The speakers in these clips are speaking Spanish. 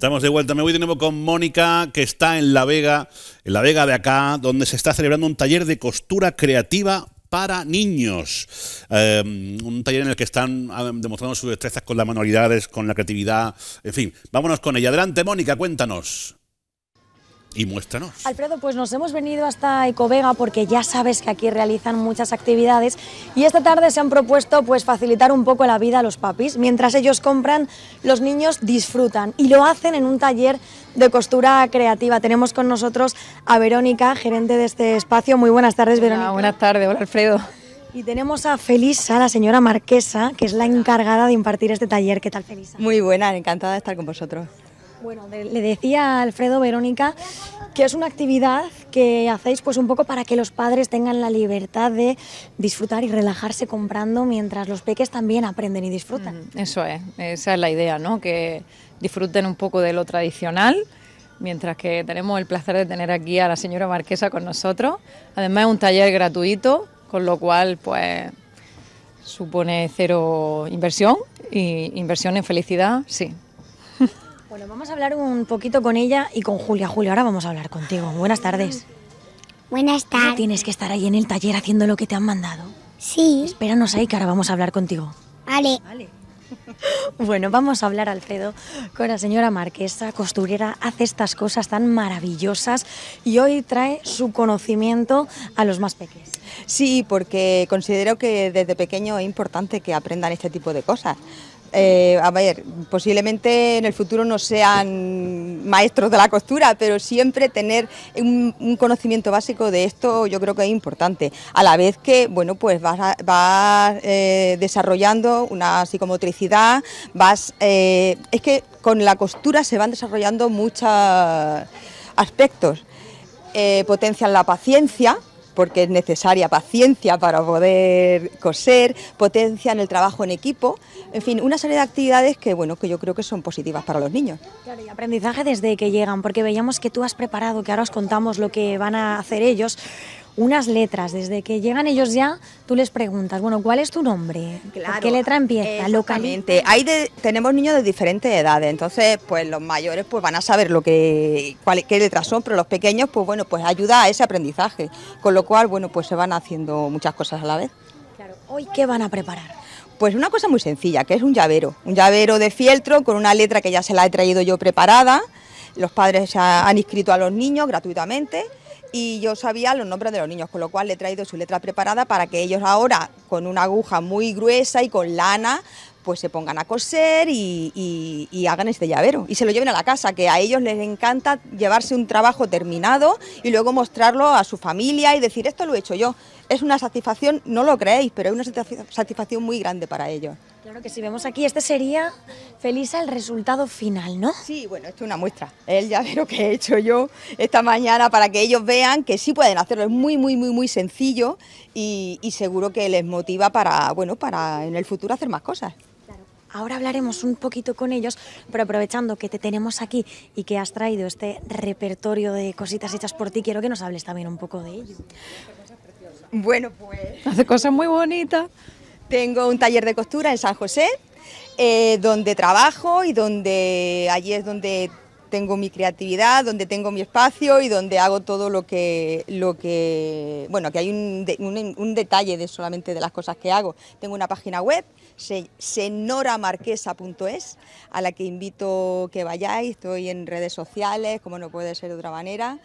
Estamos de vuelta. Me voy de nuevo con Mónica, que está en La Vega, en La Vega de acá, donde se está celebrando un taller de costura creativa para niños. Eh, un taller en el que están ah, demostrando sus destrezas con las manualidades, con la creatividad. En fin, vámonos con ella. Adelante, Mónica, cuéntanos y muéstranos. Alfredo, pues nos hemos venido hasta Ecovega porque ya sabes que aquí realizan muchas actividades y esta tarde se han propuesto pues facilitar un poco la vida a los papis. Mientras ellos compran, los niños disfrutan y lo hacen en un taller de costura creativa. Tenemos con nosotros a Verónica, gerente de este espacio. Muy buenas tardes, Verónica. buenas tardes, hola Alfredo. Y tenemos a Felisa, la señora Marquesa, que es la encargada de impartir este taller. ¿Qué tal, Felisa? Muy buena, encantada de estar con vosotros. Bueno, le decía Alfredo, Verónica, que es una actividad que hacéis pues un poco para que los padres tengan la libertad de disfrutar y relajarse comprando mientras los peques también aprenden y disfrutan. Mm, eso es, esa es la idea, ¿no? Que disfruten un poco de lo tradicional, mientras que tenemos el placer de tener aquí a la señora Marquesa con nosotros. Además es un taller gratuito, con lo cual pues supone cero inversión y inversión en felicidad, sí. Bueno, vamos a hablar un poquito con ella y con Julia. Julia, ahora vamos a hablar contigo. Buenas tardes. Buenas tardes. tienes que estar ahí en el taller haciendo lo que te han mandado? Sí. Espéranos ahí que ahora vamos a hablar contigo. Vale. Vale. Bueno, vamos a hablar, Alfredo, con la señora Marquesa, costurera, hace estas cosas tan maravillosas y hoy trae su conocimiento a los más pequeños. Sí, porque considero que desde pequeño es importante que aprendan este tipo de cosas. Eh, a ver, posiblemente en el futuro no sean maestros de la costura, pero siempre tener un, conocimiento básico de esto yo creo que es importante. A la vez que, bueno, pues vas, eh, desarrollando una psicomotricidad, vas... Eh, es que con la costura se van desarrollando muchos aspectos. potencian la paciencia, porque es necesaria paciencia para poder coser, potencia en el trabajo en equipo, en fin, una serie de actividades que bueno, que yo creo que son positivas para los niños. Claro, y aprendizaje desde que llegan, porque veíamos que tú has preparado, que ahora os contamos lo que van a hacer ellos, unas letras. Desde que llegan ellos ya, tú les preguntas, bueno, ¿cuál es tu nombre? qué letra empieza? Localmente. Hay tenemos niños de diferentes edades, entonces pues los mayores pues van a saber lo que cuál, qué letras son, pero los pequeños pues bueno, pues ayuda a ese aprendizaje, con lo cual bueno, pues se van haciendo muchas cosas a la vez. Claro. ¿Hoy qué van a preparar? Pues una cosa muy sencilla, que es un llavero, un llavero de fieltro con una letra que ya se la he traído yo preparada. Los padres han inscrito a los niños gratuitamente y yo sabía los nombres de los niños, con lo cual le he traído su letra preparada para que ellos ahora, con una aguja muy gruesa y con lana, pues se pongan a coser y, hagan este llavero y se lo lleven a la casa, que a ellos les encanta llevarse un trabajo terminado y luego mostrarlo a su familia y decir, esto lo he hecho yo. Es una satisfacción, no lo creéis, pero es una satisfacción muy grande para ellos. Claro que si vemos aquí, este sería, Felisa, el resultado final, ¿no? Sí, bueno, esto es una muestra. El llavero que he hecho yo esta mañana para que ellos vean que sí pueden hacerlo. Es muy, muy, muy, muy sencillo y, y seguro que les motiva para, bueno, para en el futuro hacer más cosas. Ahora hablaremos un poquito con ellos, pero aprovechando que te tenemos aquí y que has traído este repertorio de cositas hechas por ti, quiero que nos hables también un poco de ello. Bueno, pues... Hace cosas muy bonitas. Tengo un taller de costura en San José, eh, donde trabajo y donde allí es donde tengo mi creatividad, donde tengo mi espacio y donde hago todo lo que, lo que bueno, que hay un, un detalle de solamente de las cosas que hago. Tengo una página web senoramarquesa.es, a la que invito que vayáis, estoy en redes sociales, como no puede ser de otra manera.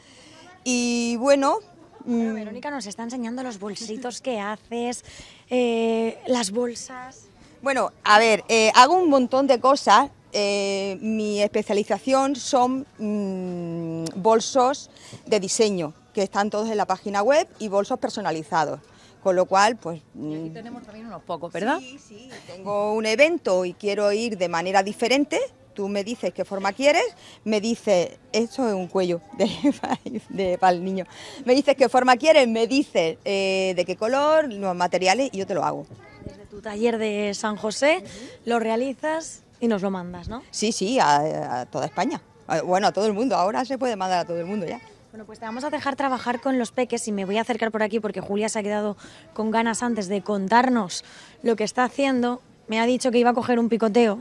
Y bueno... Mm, Verónica nos está enseñando los bolsitos que haces, eh, las bolsas... Bueno, a ver, eh, hago un montón de cosas. Eh, mi especialización son mm, bolsos de diseño, que están todos en la página web, y bolsos personalizados. Con lo cual, pues... Y aquí mm, tenemos también unos pocos, ¿verdad? Sí, sí, tengo un evento y quiero ir de manera diferente, tú me dices qué forma quieres, me dices, esto es un cuello de, para el niño, me dices qué forma quieres, me dices eh, de qué color, los materiales y yo te lo hago. Desde tu taller de San José lo realizas y nos lo mandas, ¿no? Sí, sí, a toda España. Bueno, a todo el mundo, ahora se puede mandar a todo el mundo ya. Bueno, pues te vamos a dejar trabajar con los peques y me voy a acercar por aquí porque Julia se ha quedado con ganas antes de contarnos lo que está haciendo. Me ha dicho que iba a coger un picoteo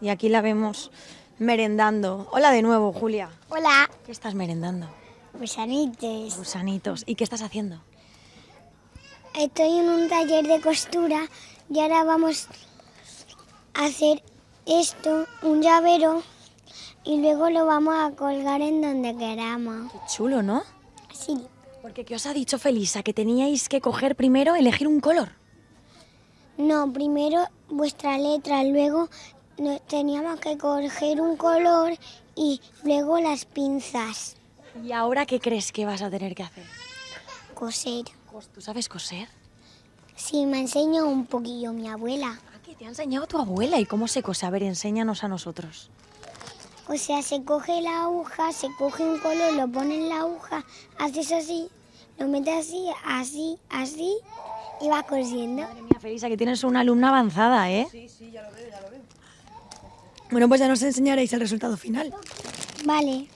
y aquí la vemos merendando. Hola de nuevo, Julia. Hola. ¿Qué estás merendando? Gusanitos. Gusanitos. ¿Y qué estás haciendo? Estoy en un taller de costura y ahora vamos a hacer esto, un llavero, y luego lo vamos a colgar en donde queramos. Qué chulo, ¿no? Sí. Porque ¿qué os ha dicho Felisa? Que teníais que coger primero, elegir un color. No, primero vuestra letra, luego teníamos que coger un color y luego las pinzas. ¿Y ahora qué crees que vas a tener que hacer? Coser. Cos- ¿Tú sabes coser? Sí, me enseñó un poquillo mi abuela. Ah, que te ha enseñado tu abuela. ¿Y cómo se cose? A ver, enséñanos a nosotros. O sea, se coge la aguja, se coge un color, lo pone en la aguja, haces así, lo metes así, así, así y vas cosiendo. Madre mía, Felisa, que tienes una alumna avanzada, ¿eh? Sí, sí, ya lo veo, ya lo veo. Bueno, pues ya nos enseñaréis el resultado final. Vale,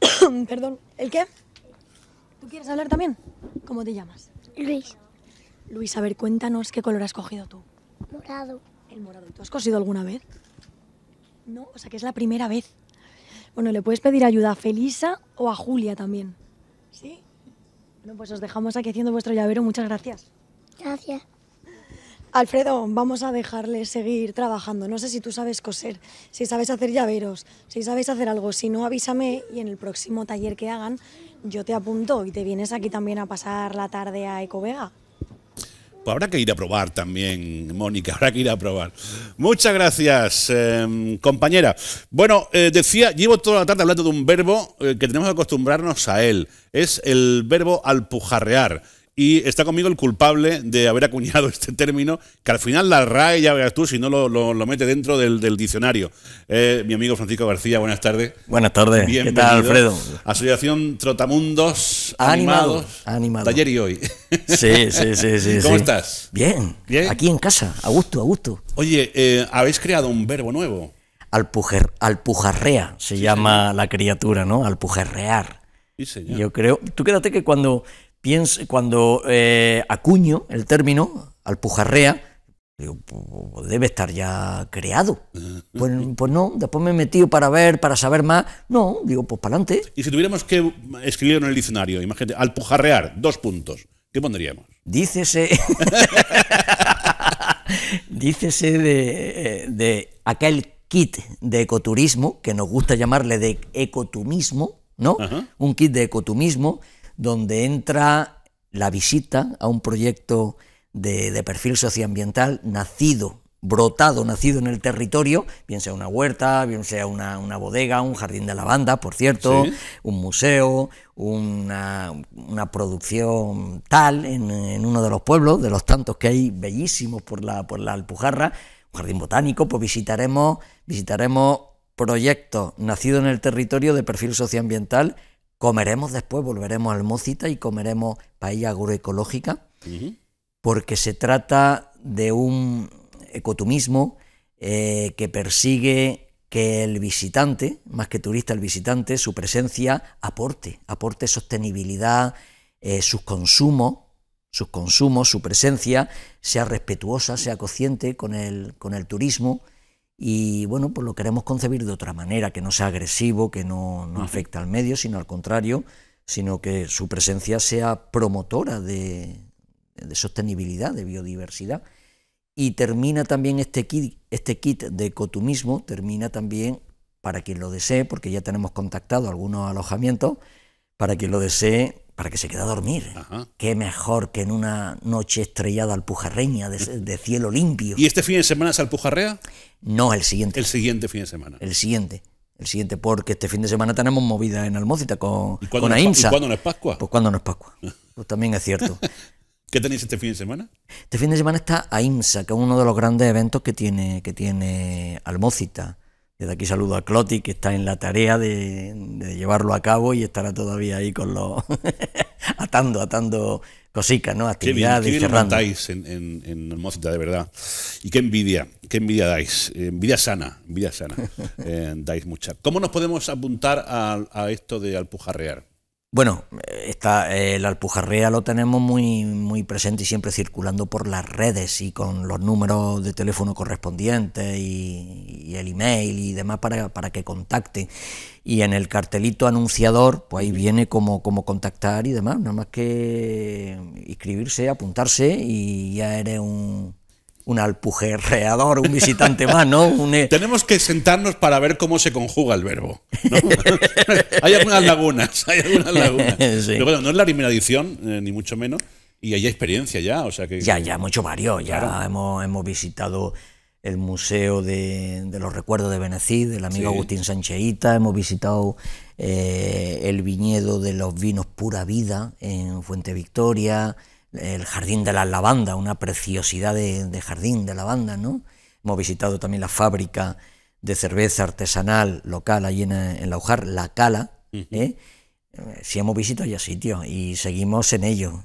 Perdón, ¿el qué? ¿Tú quieres hablar también? ¿Cómo te llamas? Luis, Luis, a ver, cuéntanos qué color has cogido tú. morado. El morado. ¿Tú has cosido alguna vez? No, o sea que es la primera vez. Bueno, le puedes pedir ayuda a Felisa o a Julia también. ¿Sí? Bueno, pues os dejamos aquí haciendo vuestro llavero. Muchas gracias. Gracias. Alfredo, vamos a dejarle seguir trabajando. No sé si tú sabes coser, si sabes hacer llaveros, si sabes hacer algo. Si no, avísame y en el próximo taller que hagan yo te apunto y te vienes aquí también a pasar la tarde a Ecovega. Pues habrá que ir a probar también, Mónica, habrá que ir a probar. Muchas gracias, eh, compañera. Bueno, eh, decía, llevo toda la tarde hablando de un verbo eh, que tenemos que acostumbrarnos a él. Es el verbo alpujarrear. Y está conmigo el culpable de haber acuñado este término, que al final la RAE, ya verás tú, si no lo, lo- lo mete dentro del, del diccionario. Eh, mi amigo Francisco García, buenas tardes. Buenas tardes. ¿Qué Bienvenido. tal, Alfredo? Asociación Trotamundos Animado, Animados. animado. Ayer y hoy. Sí, sí, sí, sí. ¿Cómo sí. estás? Bien. Bien. Aquí en casa, a gusto, a gusto. Oye, eh, habéis creado un verbo nuevo. Alpujer, alpujarrea se llama la criatura, ¿no? Alpujarrear. Sí, señor. Yo creo. Tú quédate que cuando cuando eh, acuño el término alpujarrea, digo, pues debe estar ya creado. Pues, pues no, después me he metido para ver, para saber más. No, digo, pues para adelante. Y si tuviéramos que escribirlo en el diccionario, imagínate, alpujarrear, dos puntos, ¿qué pondríamos? Dícese. dícese de, de aquel kit de ecoturismo que nos gusta llamarle de ecotumismo, ¿no? Ajá. Un kit de ecotumismo donde entra la visita a un proyecto de, de perfil socioambiental nacido, brotado, nacido en el territorio, bien sea una huerta, bien sea una, una bodega, un jardín de lavanda, por cierto, Sí. un museo, una, una producción tal en, en uno de los pueblos, de los tantos que hay bellísimos por la, por la Alpujarra, un jardín botánico, pues visitaremos, visitaremos proyectos nacidos en el territorio de perfil socioambiental, comeremos después, volveremos al Mocita y comeremos paella agroecológica, porque se trata de un ecotumismo eh, que persigue que el visitante, más que turista, el visitante, su presencia aporte, aporte sostenibilidad, eh, sus consumos, sus consumos, su presencia, sea respetuosa, sea consciente con el, con el turismo. Y bueno, pues lo queremos concebir de otra manera, que no sea agresivo, que no, no afecte al medio, sino al contrario, sino que su presencia sea promotora de, de sostenibilidad, de biodiversidad. Y termina también este kit, este kit de ecotumismo, termina también, para quien lo desee, porque ya tenemos contactado algunos alojamientos, para quien lo desee, para que se quede a dormir. Ajá. Qué mejor que en una noche estrellada alpujarreña, de, de cielo limpio. ¿Y este fin de semana es alpujarrea? No, el siguiente. El siguiente fin de semana. El siguiente. El siguiente, porque este fin de semana tenemos movida en Almócita con, ¿Y con no AIMSA. y cuándo no es Pascua? Pues cuando no es Pascua. Pues también es cierto. ¿Qué tenéis este fin de semana? Este fin de semana está AIMSA, que es uno de los grandes eventos que tiene, que tiene Almócita. Desde aquí saludo a Cloti, que está en la tarea de, de llevarlo a cabo y estará todavía ahí con los. atando, atando cositas, ¿no? Qué bien, Actividades, qué bien lo cerrando. montáis en, en, en Hermosita, de verdad. Y qué envidia, qué envidia dais. Eh, envidia sana, envidia sana. Eh, dais mucha. ¿Cómo nos podemos apuntar a, a esto de alpujarrear? Bueno, está, eh, la Alpujarrea lo tenemos muy, muy presente y siempre circulando por las redes y con los números de teléfono correspondientes y, el email y demás para, para, que contacten. Y en el cartelito anunciador, pues ahí viene cómo contactar y demás, nada más que inscribirse, apuntarse y ya eres un, un alpujerreador, un visitante más, ¿no? E- Tenemos que sentarnos para ver cómo se conjuga el verbo. hay algunas lagunas, hay algunas lagunas. Pero no es la primera edición, eh, ni mucho menos, y hay experiencia ya, o sea que... Ya, ya, mucho varios, ya hemos, hemos visitado el Museo de, los Recuerdos de Benecid, del amigo Agustín Sancheita, hemos visitado eh, el viñedo de los vinos Pura Vida en Fuente Victoria, el Jardín de las Lavandas, una preciosidad de, jardín de lavanda, ¿no? Hemos visitado también la fábrica de cerveza artesanal local allí en, en La Ujar, La Cala, ¿eh? Sí hemos visitado ya sitios y seguimos en ello.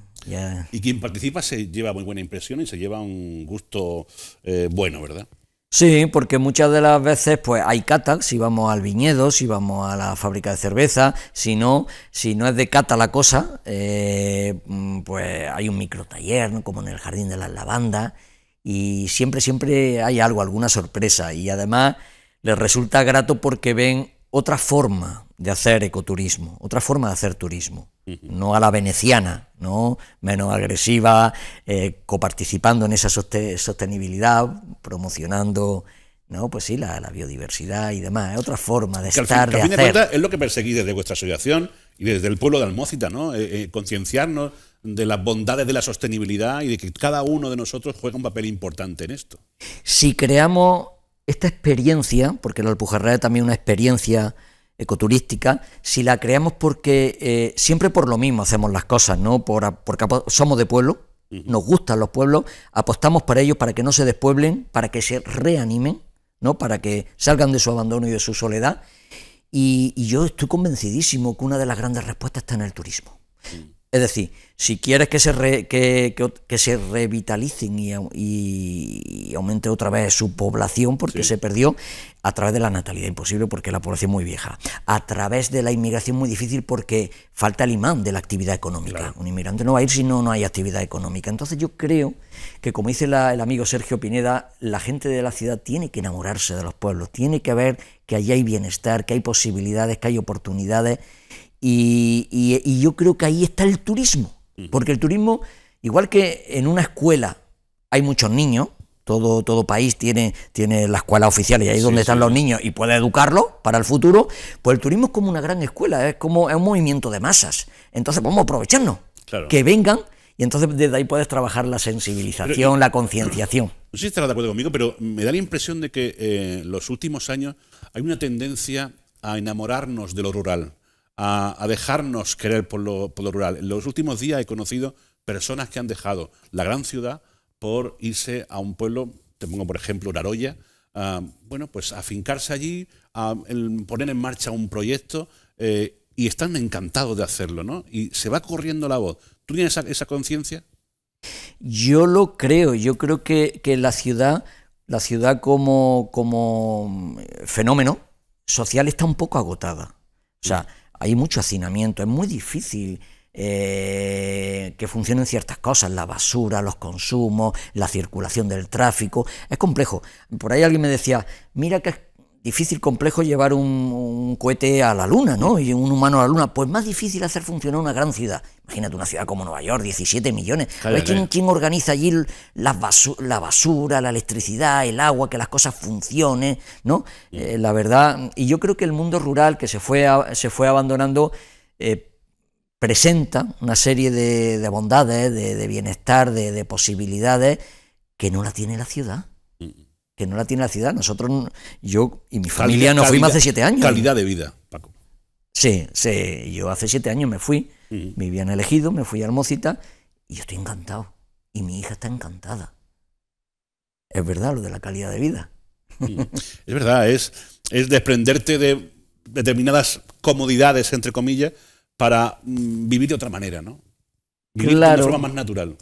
Y quien participa se lleva muy buena impresión y se lleva un gusto eh, bueno, ¿verdad? Sí, porque muchas de las veces pues hay cata, si vamos al viñedo, si vamos a la fábrica de cerveza, si no, si no es de cata la cosa, eh, mm, pues hay un micro taller, ¿no? como en el Jardín de las Lavandas, y siempre, siempre hay algo, alguna sorpresa, y además les resulta grato porque ven otra forma de hacer ecoturismo, otra forma de hacer turismo, no a la veneciana, no menos agresiva, eh, coparticipando en esa sostenibilidad, promocionando no, pues sí, la, biodiversidad y demás, es otra forma de estar, de hacer. es lo que perseguís desde vuestra asociación y desde el pueblo de Almócita, ¿no? Eh, eh, concienciarnos de las bondades de la sostenibilidad y de que cada uno de nosotros juega un papel importante en esto. Si creamos esta experiencia, porque la Alpujarra es también una experiencia ecoturística, si la creamos porque eh, siempre por lo mismo hacemos las cosas, ¿no? Por, porque somos de pueblo, nos gustan los pueblos, apostamos por ellos para que no se despueblen, para que se reanimen, ¿no? Para que salgan de su abandono y de su soledad. Y, yo estoy convencidísimo que una de las grandes respuestas está en el turismo. Es decir, si quieres que se, que, se revitalicen y, aumente otra vez su población, porque se perdió a través de la natalidad imposible, porque la población es muy vieja, a través de la inmigración muy difícil, porque falta el imán de la actividad económica. Un inmigrante no va a ir si no, no hay actividad económica. Entonces yo creo que, como dice el amigo Sergio Pineda, la gente de la ciudad tiene que enamorarse de los pueblos, tiene que ver que allí hay bienestar, que hay posibilidades, que hay oportunidades y, yo creo que ahí está el turismo, porque el turismo, igual que en una escuela hay muchos niños, todo, todo país tiene, tiene la escuela oficial y ahí es donde están los niños y puede educarlos para el futuro, pues el turismo es como una gran escuela, es como es un movimiento de masas. Entonces vamos a aprovecharnos, que vengan y entonces desde ahí puedes trabajar la sensibilización, la concienciación. No sé si estarás de acuerdo conmigo, pero me da la impresión de que en eh, los últimos años hay una tendencia a enamorarnos de lo rural a, dejarnos querer por lo, rural. En los últimos días he conocido personas que han dejado la gran ciudad por irse a un pueblo, te pongo por ejemplo Naroya, bueno, pues a fincarse allí, a poner en marcha un proyecto eh, y están encantados de hacerlo, ¿no? Y se va corriendo la voz. ¿Tú tienes esa, conciencia? Yo lo creo, yo creo que, la ciudad, la ciudad como, como fenómeno social está un poco agotada. O sea, hay mucho hacinamiento, es muy difícil eh, que funcionen ciertas cosas, la basura, los consumos, la circulación del tráfico, es complejo. Por ahí alguien me decía, mira que difícil, complejo llevar un, cohete a la luna, ¿no? Y un humano a la luna. Pues más difícil hacer funcionar una gran ciudad. Imagínate una ciudad como Nueva York, 17 millones. quién, organiza allí la, basura, la electricidad, el agua, que las cosas funcionen, ¿no? Eh, la verdad, y yo creo que el mundo rural que se fue, se fue abandonando eh, presenta una serie de, bondades, de, bienestar, de posibilidades que no la tiene la ciudad que no la tiene la ciudad. Nosotros, yo y mi familia nos fuimos hace siete años. Calidad de vida, Paco. Sí, sí, yo hace siete años me fui, me habían elegido, me fui a Hermosita y yo estoy encantado. Y mi hija está encantada. Es verdad lo de la calidad de vida. Es verdad, es, es desprenderte de determinadas comodidades, entre comillas, para mm, vivir de otra manera, ¿no? Vivir de una forma más natural.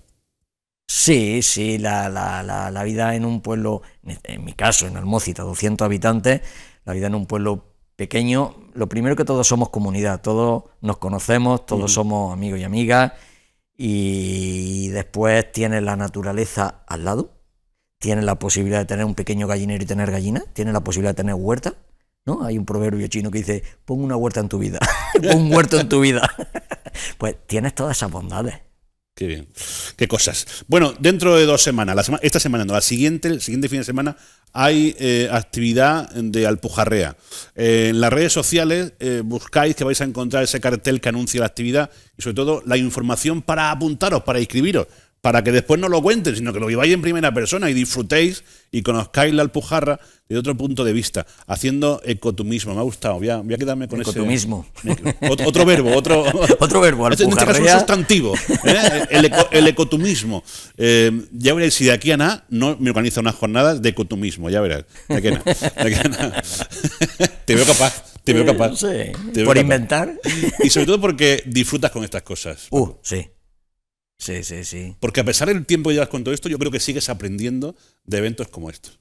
Sí, sí, la, la, la, la, vida en un pueblo, en mi caso, en Almócita, 200 habitantes, la vida en un pueblo pequeño, lo primero que todos somos comunidad, todos nos conocemos, todos somos amigos y amigas, y después tienes la naturaleza al lado, tienes la posibilidad de tener un pequeño gallinero y tener gallinas, tienes la posibilidad de tener huerta, ¿no? Hay un proverbio chino que dice, pon una huerta en tu vida, pon un huerto en tu vida. pues tienes todas esas bondades. Qué bien. Qué cosas. Bueno, dentro de dos semanas, la esta semana no, la siguiente, el siguiente fin de semana, hay eh, actividad de Alpujarrea. Eh, en las redes sociales eh, buscáis que vais a encontrar ese cartel que anuncia la actividad y sobre todo la información para apuntaros, para inscribiros, para que después no lo cuenten, sino que lo viváis en primera persona y disfrutéis y conozcáis la Alpujarra desde otro punto de vista, haciendo ecotumismo. Me ha gustado, voy a, voy a quedarme con Ecotumismo. ese... Otro, otro verbo, otro... Otro verbo, Este, En este caso un sustantivo. ¿eh? El, eco- el ecotumismo. Eh, ya veréis si de aquí a nada no me organiza unas jornadas de ecotumismo. Ya verás. De aquí a nada. De te veo capaz. Te veo capaz. Te veo por capaz. inventar. Y sobre todo porque disfrutas con estas cosas. Uh, sí. Sí, sí, sí. Porque a pesar del tiempo que llevas con todo esto, yo creo que sigues aprendiendo de eventos como estos.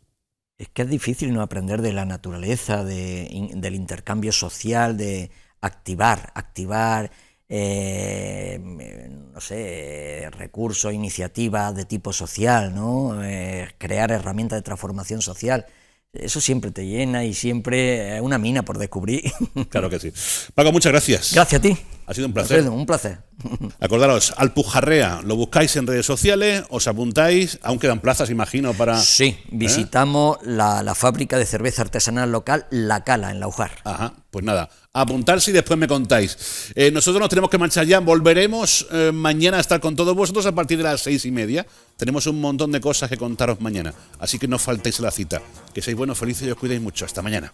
Es que es difícil no aprender de la naturaleza, de, del intercambio social, de activar, activar, eh, no sé, recursos, iniciativas de tipo social, ¿no? Eh, crear herramientas de transformación social. Eso siempre te llena y siempre es una mina por descubrir. Claro que sí. Paco, muchas gracias. Gracias a ti. Ha sido un placer. Alfredo, un placer. Acordaros, Alpujarrea, lo buscáis en redes sociales, os apuntáis, aún quedan plazas, imagino, para... Sí, visitamos la, la fábrica de cerveza artesanal local La Cala, en Laujar. Ajá, pues nada, apuntarse y después me contáis. Eh, nosotros nos tenemos que marchar ya, volveremos eh, mañana a estar con todos vosotros a partir de las seis y media. Tenemos un montón de cosas que contaros mañana, así que no faltéis a la cita. Que seáis buenos, felices y os cuidéis mucho. Hasta mañana.